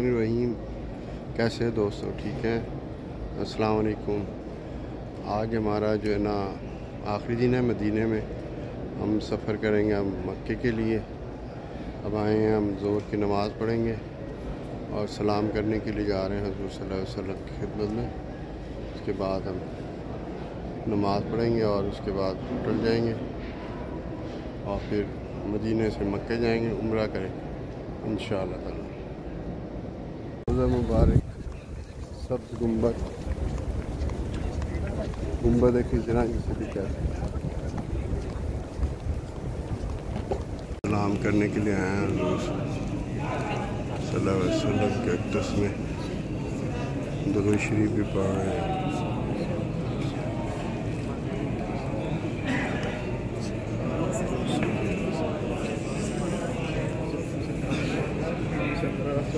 الرحمن الرحیم۔ کیسے دوستو؟ ٹھیک ہیں؟ السلام علیکم۔ آج ہمارا جو ہے نا، آخری دن ہے مدینہ میں۔ ہم سفر کریں گے ہم مکے کے لیے۔ اب آئے ہیں ہم زور کی نماز پڑھیں گے اور سلام کرنے کے لیے جا رہے ہیں حضور صلی اللہ علیہ وسلم کی خدمت میں۔ اس کے بعد ہم نماز پڑھیں گے اور اس کے بعد ٹل جائیں گے۔ اور پھر مدینہ سے مکے جائیں گے، عمرہ کریں۔ گے ان شاء اللہ تعالیٰ۔ روزہ مبارک سبز گنبد گنبد ہے کس طرح کسی بھی کیا سلام کرنے کے لیے آئے ہیں حضور صلی اللہ علیہ وسلم کے اقدس میں درود شریف بھی پڑھ رہے ہیں۔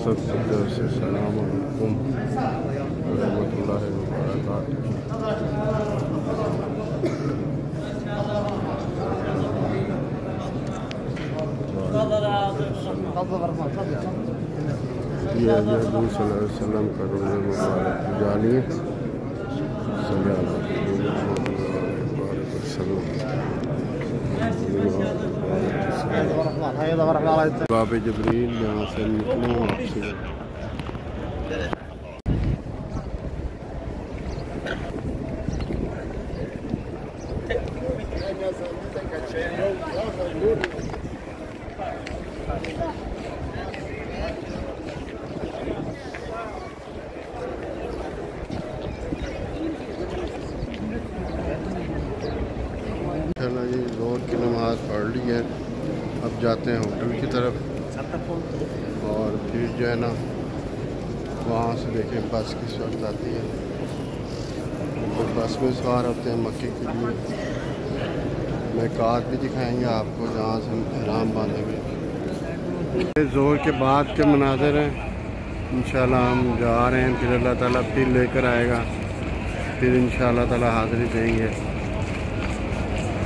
الأستاذ الدكتور الشيخ سلام عليكم ورحمة الله وبركاته. يا جهد صلى الله عليه وسلم كرم المبارك جعليه صلى الله عليه وسلم بابي جبريل Thank you. جاتے ہیں ہوٹل کی طرف۔ اور پھر جو ہے نا، وہاں سے دیکھیں بس کس وقت آتی ہے۔ تو بس میں سوار ہوتے ہیں مکے کے لیے۔ میں کار بھی دکھائیں گے آپ کو جہاں سے ہم احرام باندھیں گے۔ زور کے بعد کے مناظر ہیں۔ انشاءاللہ ہم جا رہے ہیں، پھر اللہ تعالیٰ پھر لے کر آئے گا۔ پھر انشاءاللہ تعالیٰ حاضری دیں گے۔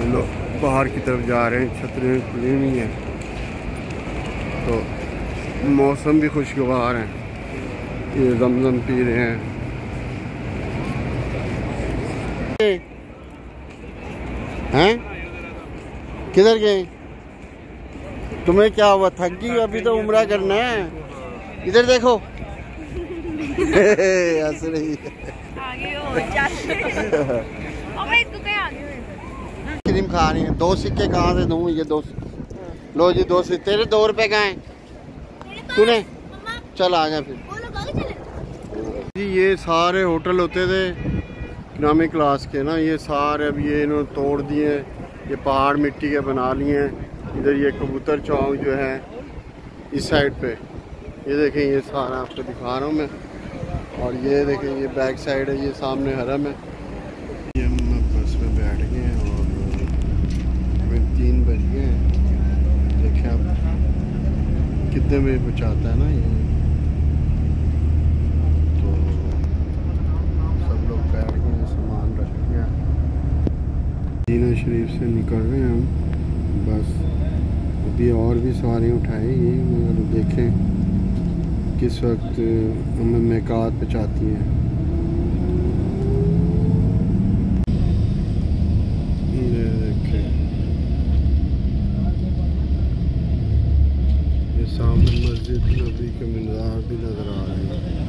لوگ باہر کی طرف جا رہے ہیں چھتریاں کھلی ہوئی ہیں۔ تو موسم بھی خوشگوار ہیں۔ یہ زمزم پی رہے ہیں۔ ہیں؟ کدھر گئے؟ تمہیں کیا ہوا؟ تھک گئی؟ ابھی تو عمرہ کرنا ہے۔ ادھر دیکھو۔ ہنس رہی کریم کھا رہی ہیں۔ دو سکے کہاں سے دوں؟ یہ دو سکے۔ لو جی دو تیرے دو روپے کہاں ہیں تو نے چل آ جا پھر جی یہ سارے ہوٹل ہوتے تھے اکنامی کلاس کے نا یہ سارے اب یہ انہوں نے توڑ دیے ہیں یہ پہاڑ مٹی کے بنا لیے ہیں ادھر یہ کبوتر چوک جو ہے اس سائڈ پہ یہ دیکھیں یہ سارا آپ کو دکھا رہا ہوں میں اور یہ دیکھیں یہ بیک سائڈ ہے یہ سامنے حرم ہے یہ ہم بس میں بیٹھ گئے ہیں اور تین بج گئے ہیں دیکھیں اب کتنے بجے پہنچاتا ہے نا یہ؟ تو سب لوگ بیٹھ گئے، سامان رکھ گیا مدینہ شریف سے نکل رہے ہیں ہم۔ بس، ابھی اور بھی سواریاں اٹھائیں گی مگر دیکھیں کس وقت ہمیں میکات پہنچاتی ہیں یہ دیکھیں یہ سامنے مسجد نبی کے مینار بھی نظر آ رہے ہیں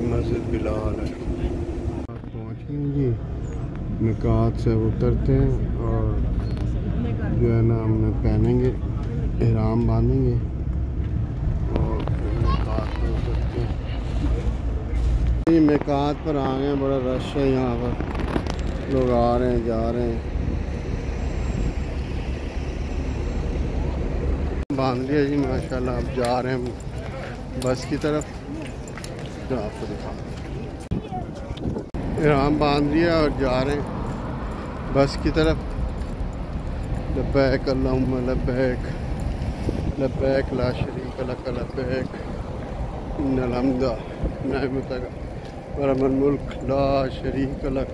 مسجد بلال ہے۔ پہنچ گئے جی نکات سے اترتے ہیں اور جو ہے نا ہم نے پہنیں گے احرام باندھیں گے۔ اور نکات پر اترتے ہیں۔ میکات پر آ گئے بڑا رش ہے یہاں پر۔ لوگ آ رہے ہیں، جا رہے ہیں۔ باندھ لیا جی ماشاءاللہ آپ جا رہے ہیں بس کی طرف۔ جو آپ کو دکھا رہے باندھ لیا اور جا رہے ہیں۔ بس کی طرف۔ لبیک اللہم لبیک۔ لبیک لا شریف لک لبیک۔ ان نعمت نعمتک ورم لا شریک لک۔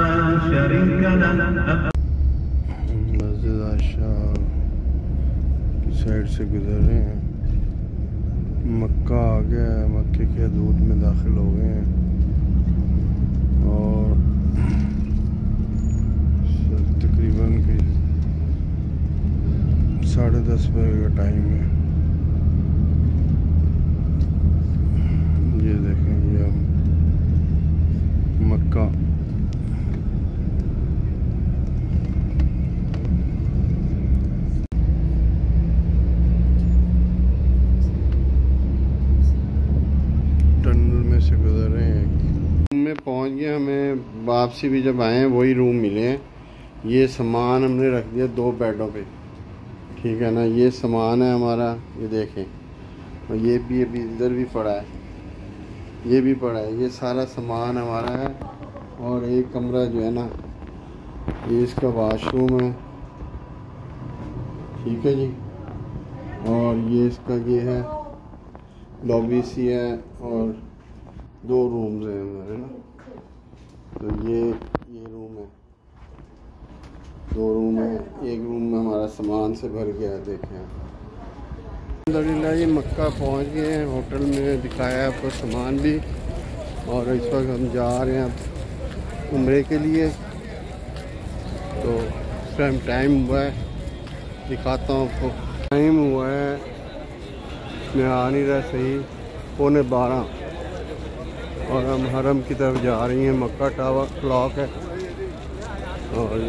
شريك له مسجد عائشہ کی سائڈ سے گزر رہے ہیں۔ مکہ آ گیا ہے۔ مکے کے حدود میں داخل ہو گئے ہیں۔ اور تقریباً ساڑھے دس بجے کا ٹائم ہے یہ دیکھیں یہ ہم مکہ ٹنل میں سے گزر رہے ہیں روم میں پہنچ گئے ہمیں واپسی بھی جب آئے ہیں، وہی روم ملے ہیں۔ یہ سامان ہم نے رکھ دیا دو بیڈوں پہ۔ ٹھیک ہے نا؟ یہ سامان ہے ہمارا، یہ دیکھیں۔ اور یہ بھی ابھی ادھر بھی پڑا ہے۔ یہ بھی پڑا ہے۔ یہ سارا سامان ہمارا ہے۔ اور ایک کمرہ جو ہے نا، یہ اس کا واش روم ہے۔ ٹھیک ہے جی؟ اور یہ اس کا یہ ہے لابی سی ہے۔ اور دو رومز ہیں ہمارے نا۔ تو یہ یہ روم ہے۔ دو روم ہے ایک روم میں ہمارا سامان سے بھر گیا دیکھیں الحمد للہ یہ مکہ پہنچ گئے ہیں۔ ہوٹل میں دکھایا آپ کو سامان بھی۔ اور اس وقت ہم جا رہے ہیں اب عمرے کے لیے۔ تو اس ٹائم ٹائم ہوا ہے۔ دکھاتا ہوں آپ کو۔ ٹائم ہوا ہے۔ میں آ نہیں رہا، صحیح۔ پونے بارہ۔ اور ہم حرم کی طرف جا رہی ہیں، مکہ ٹاور کلاک ہے۔ اور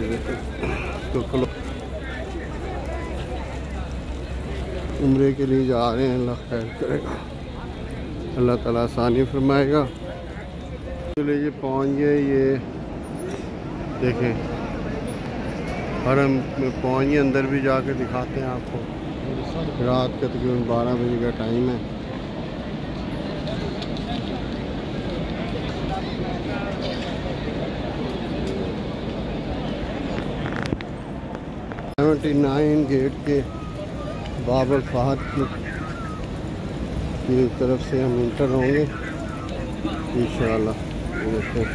تو عمرے کے لیے جا رہے ہیں، اللہ خیر کرے گا۔ اللہ تعالیٰ آسانی فرمائے گا۔ چلے، یہ پہنچ گئے، یہ دیکھیں۔ حرم میں پہنچ گئے، اندر بھی جا کے دکھاتے ہیں آپ کو۔ رات کا تقریباً بارہ بجے کا ٹائم ہے۔ سیونٹی نائن گیٹ کے بابر فہد کی طرف سے ہم انٹر ہوں گے۔ انشاءاللہ۔ دیکھیں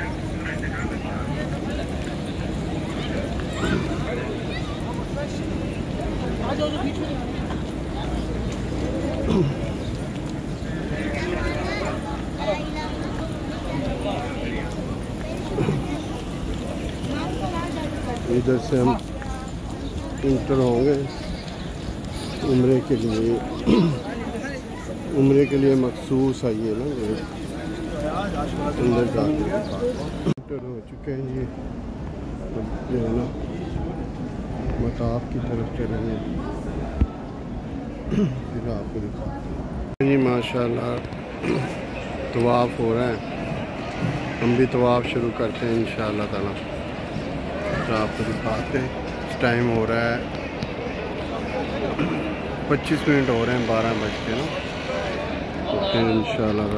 ادھر سے ہم انٹر ہوں گے عمرے کے لیے۔ عمرے کے لیے مخصوص ہے یہ نا اندر جا انٹر ہو چکے ہیں یہ۔ جو ہے نا، مطاف کی طرف چلیں گے پھر آپ کو دکھاتے جی ماشاء اللہ طواف ہو رہا ہے۔ ہم بھی طواف شروع کرتے ہیں انشاءاللہ تعالیٰ۔ تو آپ کو دکھاتے ہیں۔ ٹائم ہو رہا ہے پچیس منٹ ہو رہے ہیں بارہ بج کے نا اوکے ان شاء اللہ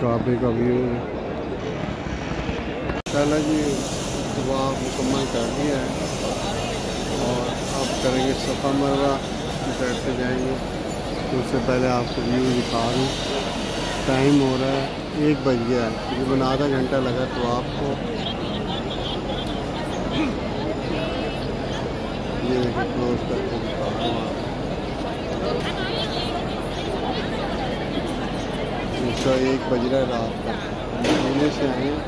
کعبے کا ویو ہے چلا جی دعا مکمل کر دیا ہے اور اب کریں گے صفا مروا سائڈ سے جائیں گے تو اس سے پہلے آپ کو ویو دکھا دوں ٹائم ہو رہا ہے ایک بج گیا ہے۔ تقریباً آدھا گھنٹہ لگا تو آپ کو یہ کلوز کر کے دکھا ہوں اس کا ایک بج رہا ہے رات کا۔ مدینے سے آئے اور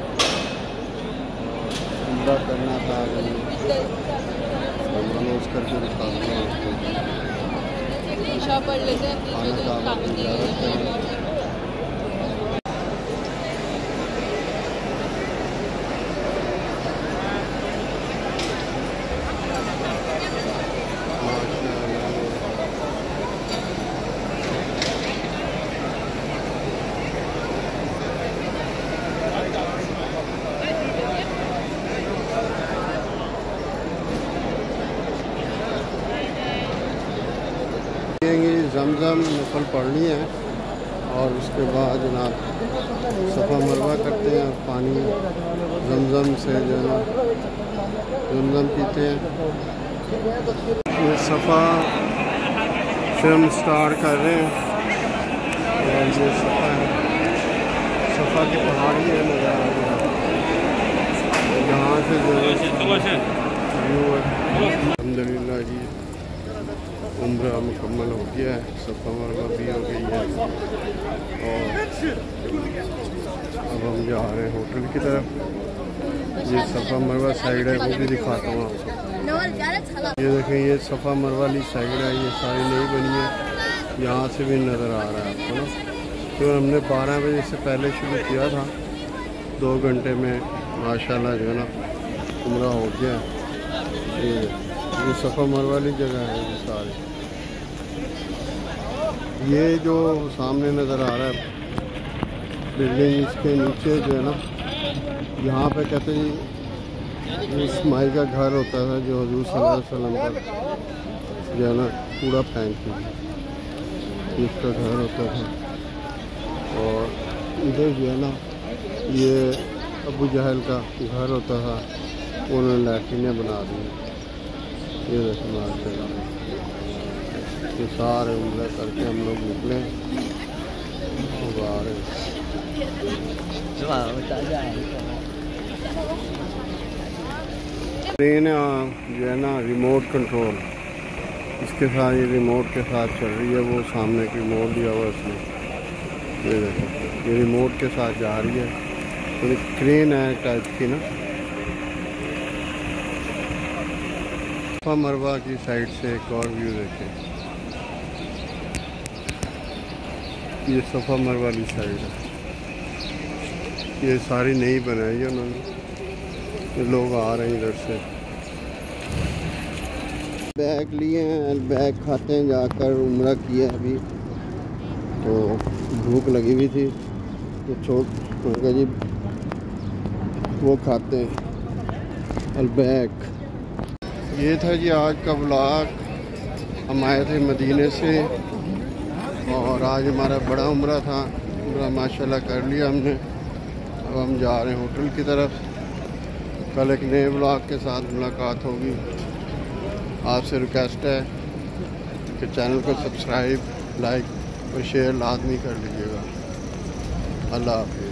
عمرہ کرنا تھا منوز کر کے دکھاتے ہیں آپ کو۔ پڑھ لیتے ہیں۔ زیارت کریں زمزم نفل پڑھنی ہے اور اس کے بعد جناب صفا مروا کرتے ہیں پانی زمزم سے جو ہے زمزم پیتے ہیں۔ یہ صفا فلم سٹار کر رہے ہیں۔ اور یہ صفا ہے۔ صفا کی پہاڑی ہے نظر آ رہی ہے۔ یہاں سے جو ہے الحمد للہ جی۔ عمرہ مکمل ہو گیا ہے صفا مروا بھی ہو گئی ہے اور اب ہم جا رہے ہیں ہوٹل کی طرف یہ صفا مروا سائڈ ہے وہ بھی دکھاتا ہوں آپ کو یہ دیکھیں یہ صفا مروا والی سائڈ ہے یہ ساری نئی بنی ہے یہاں سے بھی نظر آ رہا ہے آپ کو نا تو ہم نے بارہ بجے سے پہلے شروع کیا تھا دو گھنٹے میں ماشاءاللہ جو ہے نا عمرہ ہو گیا یہ یہ صفا مروا والی جگہ ہے یہ ساری۔ یہ جو سامنے نظر آ رہا ہے، بلڈنگ اس کے نیچے جو ہے نا، یہاں پہ کہتے ہیں جی اس مائی کا گھر ہوتا تھا جو حضور صلی اللہ علیہ وسلم کا جو ہے نا کوڑا پھینکتی تھی اس کا گھر ہوتا تھا۔ اور ادھر جو ہے نا، یہ ابو جہل کا گھر ہوتا تھا، انہوں نے لیٹرینیں بنا دی یہ اللہ یہ سارے عمرہ کر کے ہم لوگ نکلے۔ ٹرین جو ہے نا ریموٹ کنٹرول اس کے ساتھ یہ ریموٹ کے ساتھ چل رہی ہے وہ سامنے کی ریموٹ دیا ہوا اس نے۔ یہ ریموٹ کے ساتھ جا رہی ہے۔ کرین ہے ٹائپ کی نا۔ صفا مروا کی سائڈ سے ایک اور ویو دیکھیں۔ یہ صفا مروا والی سائڈ ہے۔ یہ ساری نئی بنائی ہے انہوں نے۔ یہ لوگ آ رہے ہیں ادھر سے۔ بیگ لیے ہیں، بیگ کھاتے ہیں، جا کر عمرہ کیا ابھی۔ تو بھوک لگی ہوئی تھی۔ تو چھوٹ جی وہ کھاتے ہیں۔ البیک یہ تھا جی آج کا بلاگ ہم آئے تھے مدینے سے اور آج ہمارا بڑا عمرہ تھا۔ عمرہ ماشاءاللہ کر لیا ہم نے۔ اب ہم جا رہے ہیں ہوٹل کی طرف۔ کل ایک نئے بلاگ کے ساتھ ملاقات ہوگی۔ آپ سے ریکویسٹ ہے کہ چینل کو سبسکرائب لائک اور شیئر لازمی کر لیجیے گا۔ اللہ حافظ۔